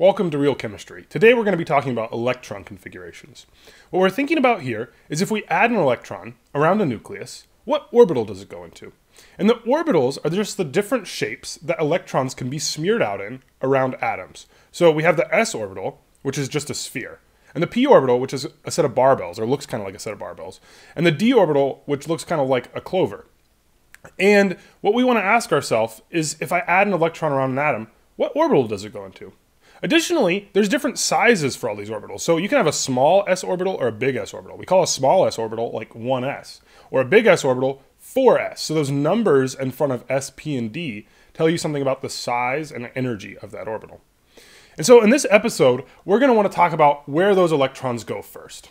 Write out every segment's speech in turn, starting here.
Welcome to Real Chemistry. Today we're going to be talking about electron configurations. What we're thinking about here is if we add an electron around a nucleus, what orbital does it go into? And the orbitals are just the different shapes that electrons can be smeared out in around atoms. So we have the s orbital, which is just a sphere, and the p orbital, which is a set of barbells, or looks kind of like a set of barbells, and the d orbital, which looks kind of like a clover. And what we want to ask ourselves is if I add an electron around an atom, what orbital does it go into? Additionally, there's different sizes for all these orbitals. So you can have a small s orbital or a big s orbital. We call a small s orbital like 1s, or a big s orbital 4s. So those numbers in front of s, p, and d tell you something about the size and energy of that orbital. And so in this episode, we're going to want to talk about where those electrons go first.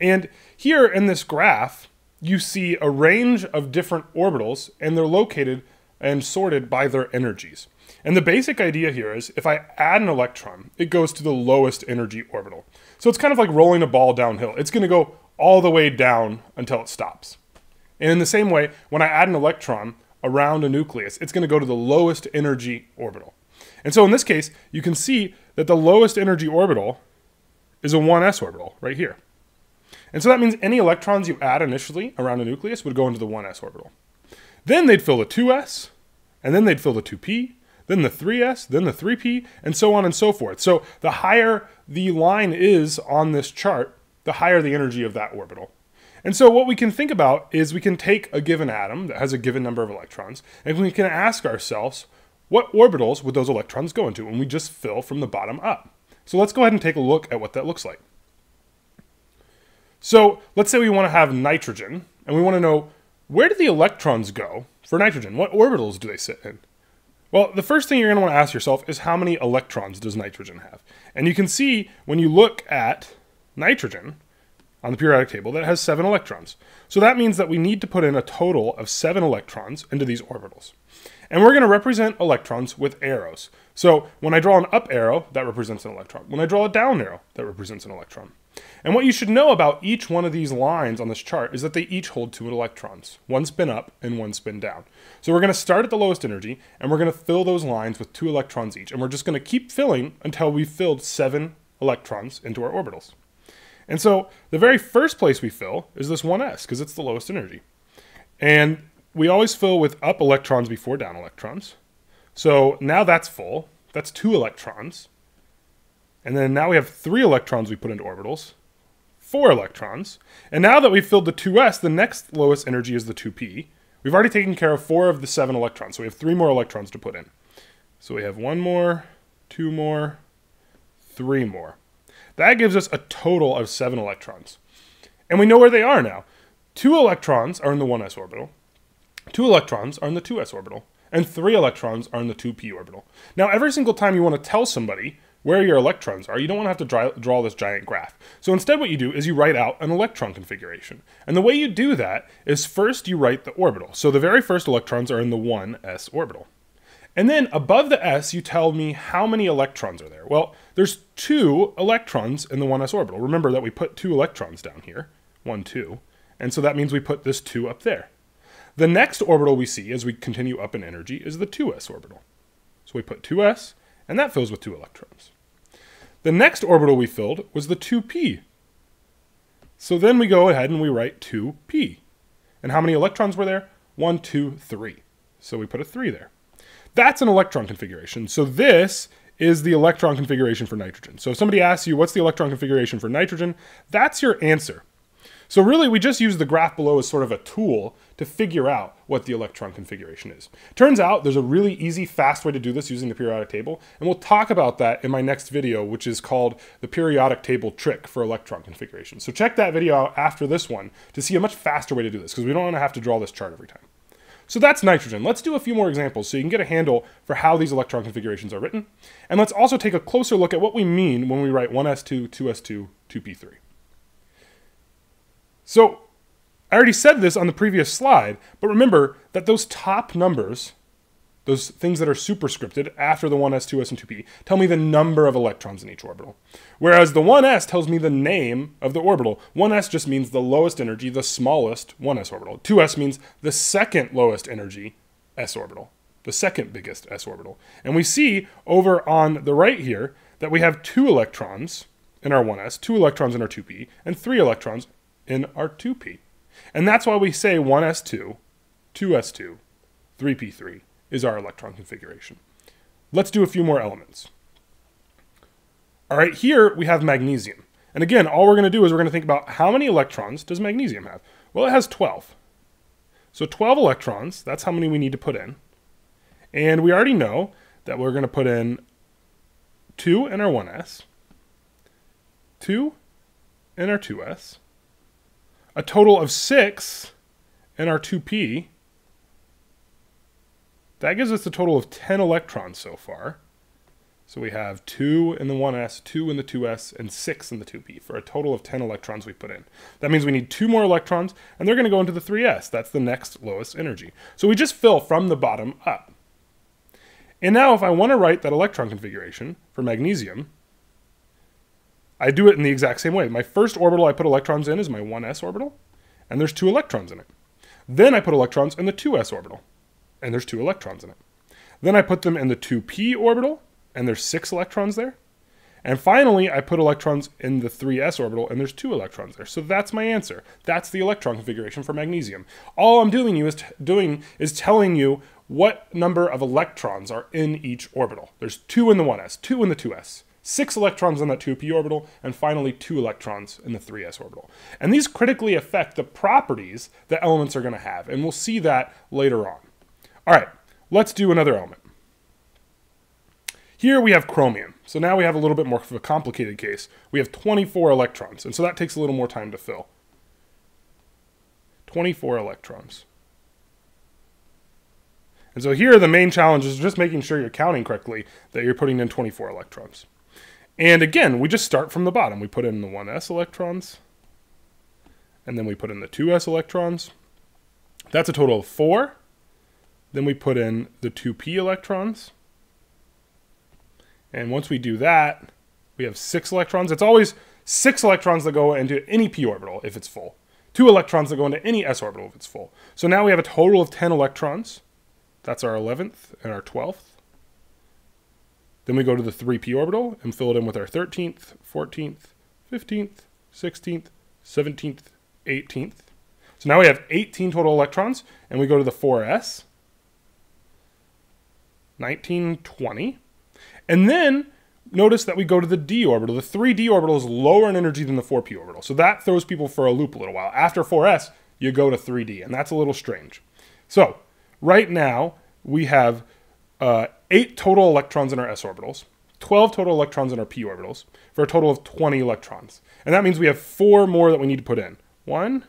And here in this graph, you see a range of different orbitals, and they're located and sorted by their energies. And the basic idea here is if I add an electron, it goes to the lowest energy orbital. So it's kind of like rolling a ball downhill. It's going to go all the way down until it stops. And in the same way, when I add an electron around a nucleus, it's going to go to the lowest energy orbital. And so in this case, you can see that the lowest energy orbital is a 1s orbital right here. And so that means any electrons you add initially around a nucleus would go into the 1s orbital. Then they'd fill the 2s, and then they'd fill the 2p, then the 3s, then the 3p, and so on and so forth. So the higher the line is on this chart, the higher the energy of that orbital. And so what we can think about is we can take a given atom that has a given number of electrons, and we can ask ourselves, what orbitals would those electrons go into? And we just fill from the bottom up. So let's go ahead and take a look at what that looks like. So let's say we want to have nitrogen, and we want to know where do the electrons go for nitrogen? What orbitals do they sit in? Well, the first thing you're going to want to ask yourself is how many electrons does nitrogen have? And you can see when you look at nitrogen on the periodic table that has seven electrons. So that means that we need to put in a total of seven electrons into these orbitals. And we're going to represent electrons with arrows. So when I draw an up arrow, that represents an electron. When I draw a down arrow, that represents an electron. And what you should know about each one of these lines on this chart is that they each hold two electrons, one spin up and one spin down. So we're going to start at the lowest energy, and we're going to fill those lines with two electrons each. And we're just going to keep filling until we've filled seven electrons into our orbitals. And so the very first place we fill is this 1s, because it's the lowest energy. And we always fill with up electrons before down electrons. So now that's full. That's two electrons. And then now we have three electrons we put into orbitals, four electrons. And now that we've filled the 2s, the next lowest energy is the 2p. We've already taken care of four of the seven electrons, so we have three more electrons to put in. So we have one more, two more, three more. That gives us a total of seven electrons. And we know where they are now. Two electrons are in the 1s orbital, two electrons are in the 2s orbital, and three electrons are in the 2p orbital. Now, every single time you want to tell somebody where your electrons are. You don't want to have to draw, draw this giant graph. So instead what you do is you write out an electron configuration. And the way you do that is first you write the orbital. So the very first electrons are in the 1s orbital. And then above the s, you tell me how many electrons are there. Well, there's two electrons in the 1s orbital. Remember that we put two electrons down here, 1, 2. And so that means we put this 2 up there. The next orbital we see as we continue up in energy is the 2s orbital. So we put 2s, and that fills with two electrons. The next orbital we filled was the 2p. So then we go ahead and we write 2p. And how many electrons were there? 1, 2, 3. So we put a 3 there. That's an electron configuration. So this is the electron configuration for nitrogen. So if somebody asks you, what's the electron configuration for nitrogen? That's your answer. So really, we just use the graph below as sort of a tool to figure out what the electron configuration is. Turns out there's a really easy, fast way to do this using the periodic table, and we'll talk about that in my next video, which is called the periodic table trick for electron configuration. So check that video out after this one to see a much faster way to do this, because we don't want to have to draw this chart every time. So that's nitrogen. Let's do a few more examples so you can get a handle for how these electron configurations are written. And let's also take a closer look at what we mean when we write 1s2, 2s2, 2p3. So I already said this on the previous slide, but remember that those top numbers, those things that are superscripted after the 1s, 2s, and 2p, tell me the number of electrons in each orbital. Whereas the 1s tells me the name of the orbital. 1s just means the lowest energy, the smallest 1s orbital. 2s means the second lowest energy s orbital, the second biggest s orbital. And we see over on the right here that we have two electrons in our 1s, two electrons in our 2p, and three electrons in our 2p. And that's why we say 1s2, 2s2, 3p3 is our electron configuration. Let's do a few more elements. All right, here we have magnesium. And again, all we're going to do is we're going to think about how many electrons does magnesium have? Well, it has 12. So 12 electrons, that's how many we need to put in. And we already know that we're going to put in 2 in our 1s, 2 in our 2s, a total of 6 in our 2p. That gives us a total of 10 electrons so far. So we have 2 in the 1s, 2 in the 2s, and 6 in the 2p for a total of 10 electrons we put in. That means we need 2 more electrons, and they're going to go into the 3s. That's the next lowest energy. So we just fill from the bottom up. And now if I want to write that electron configuration for magnesium, I do it in the exact same way. My first orbital I put electrons in is my 1s orbital, and there's 2 electrons in it. Then I put electrons in the 2s orbital, and there's 2 electrons in it. Then I put them in the 2p orbital, and there's six electrons there. And finally, I put electrons in the 3s orbital, and there's two electrons there. So that's my answer. That's the electron configuration for magnesium. All I'm doing you is doing is telling you what number of electrons are in each orbital. There's two in the 1s, two in the 2s, six electrons on that 2p orbital, and finally two electrons in the 3s orbital. And these critically affect the properties that elements are going to have, and we'll see that later on. All right, let's do another element. Here we have chromium. So now we have a little bit more of a complicated case. We have 24 electrons, and so that takes a little more time to fill. 24 electrons. And so here the main challenge is just making sure you're counting correctly that you're putting in 24 electrons. And again, we just start from the bottom. We put in the 1s electrons, and then we put in the 2s electrons. That's a total of 4. Then we put in the 2p electrons. And once we do that, we have six electrons. It's always six electrons that go into any p orbital if it's full, two electrons that go into any s orbital if it's full. So now we have a total of 10 electrons. That's our 11th and our 12th. Then we go to the 3p orbital and fill it in with our 13th, 14th, 15th, 16th, 17th, 18th. So now we have 18 total electrons, and we go to the 4s, 19, 20. And then notice that we go to the d orbital. The 3d orbital is lower in energy than the 4p orbital. So that throws people for a loop a little while. After 4s, you go to 3d, and that's a little strange. So right now, we have uh, 8 total electrons in our s orbitals, 12 total electrons in our p orbitals, for a total of 20 electrons. And that means we have 4 more that we need to put in. One,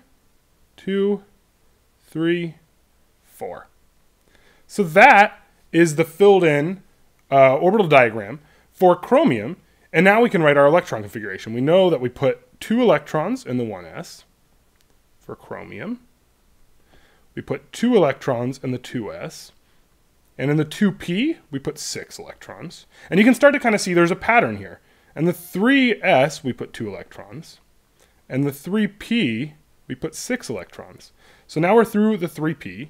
two, three, four. So that is the filled in uh, orbital diagram for chromium, and now we can write our electron configuration. We know that we put two electrons in the 1s for chromium. We put two electrons in the 2s. And in the 2p, we put six electrons. And you can start to kind of see there's a pattern here. And the 3s, we put two electrons. And the 3p, we put six electrons. So now we're through the 3p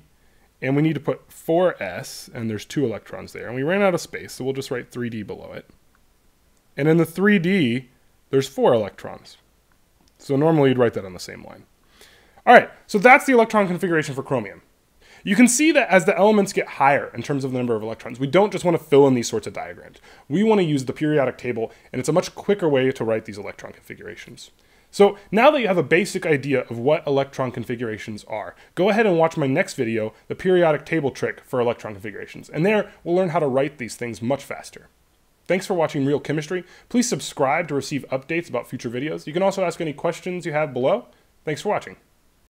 and we need to put 4s, and there's two electrons there, and we ran out of space, so we'll just write 3d below it. And in the 3d, there's four electrons. So normally you'd write that on the same line. All right, so that's the electron configuration for chromium. You can see that as the elements get higher in terms of the number of electrons, we don't just want to fill in these sorts of diagrams. We want to use the periodic table, and it's a much quicker way to write these electron configurations. So now that you have a basic idea of what electron configurations are, go ahead and watch my next video, the periodic table trick for electron configurations. And there, we'll learn how to write these things much faster. Thanks for watching Real Chemistry. Please subscribe to receive updates about future videos. You can also ask any questions you have below. Thanks for watching.